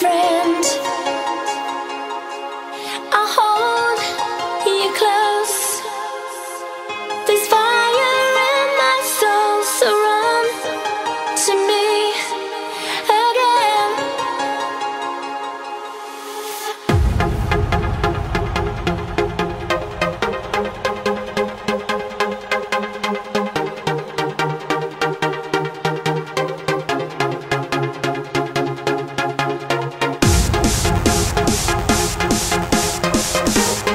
friend. Thank